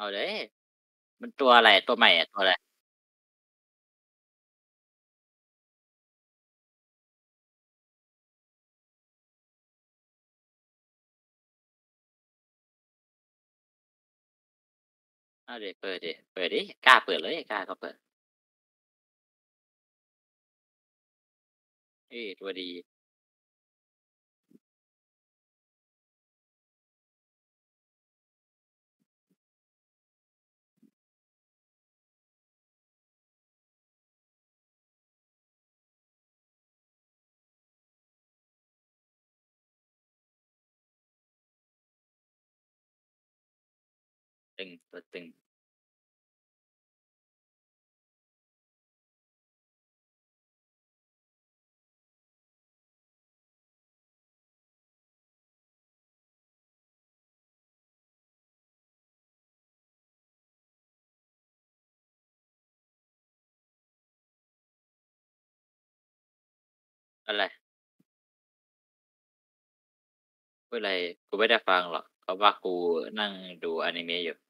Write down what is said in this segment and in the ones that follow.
เอาเลยมันตัวอะไรตัวใหม่อะตัวอะไร?เอาเดิเปิดดิเปิดดิกล้าเปิดเลยกล้าก็เปิดเฮ้ยตัวดี ตึงตัวตึงอะไร?พูดอะไรกูไม่ได้ฟังหรอก เพราะว่ากูนั่งดูอนิเมะอยู่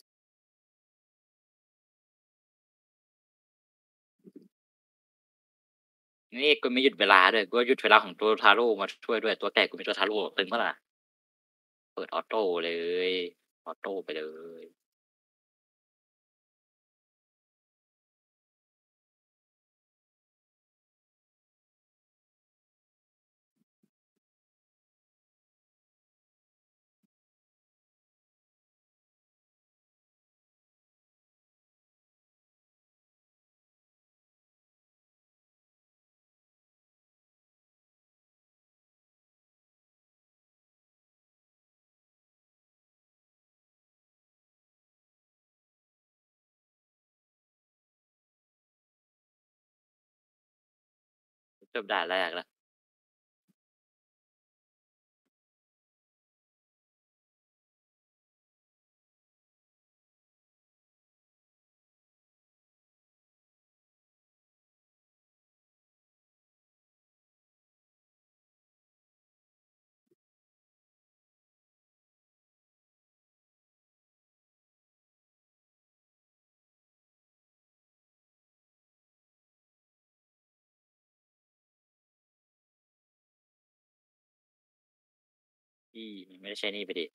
นี่กูไม่หยุดเวลาด้วยกูหยุดเวลาของตัวทาโร่มาช่วยด้วยตัวแก่กูมีตัวทาโร่ตึงเปล่าล่ะเปิดออโต้เลย ออโต้ไปเลย จบด่านแรกแล้ว อี้ไม่ได้ใช้หนี้ไปดิ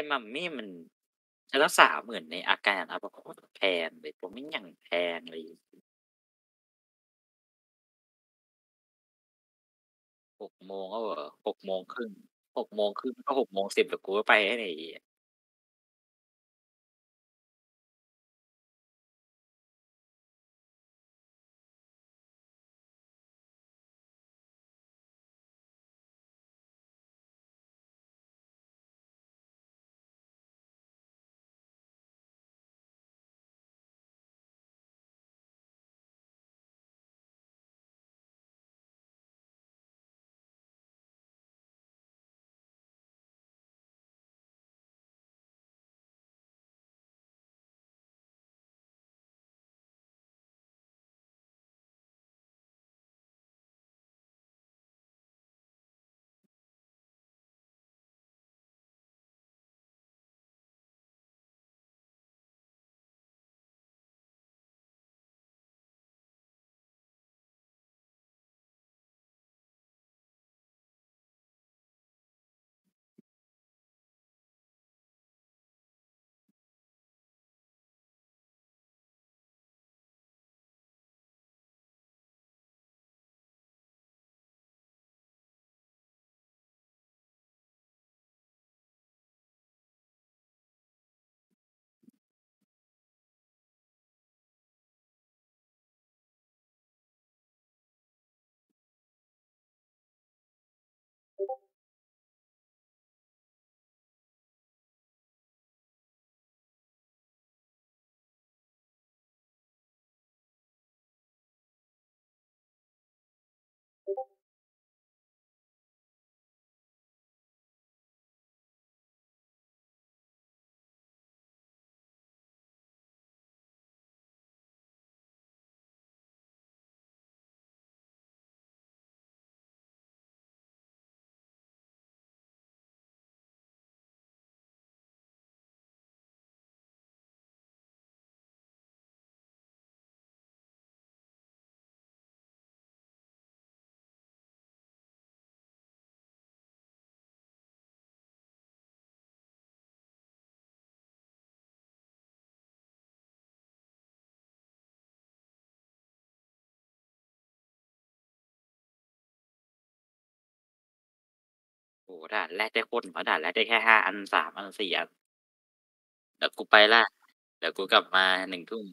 อ้มัมมี่มันรักษาเหมือนในอาการอัปโคตรแพงเลยผมไม่อย่างแพงเลยหกโมงก็เหรอ6โมงครึ่งหกโมงครึ่งก็6โมง10เดี๋ยวกูก็ไปให้ไอ้เหี้ย โอ้ด่านแรกได้โคตรน้อยด่านแรกได้แค่ห้าอันสามอันสี่อันเดี๋ยวกูไปละเดี๋ยวกูกลับมาหนึ่งทุ่ม